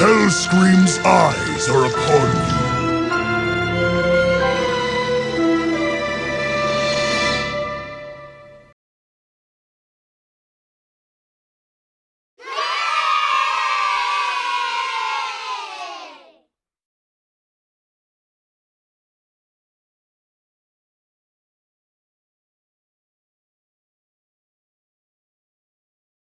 Hellscream's eyes are upon you.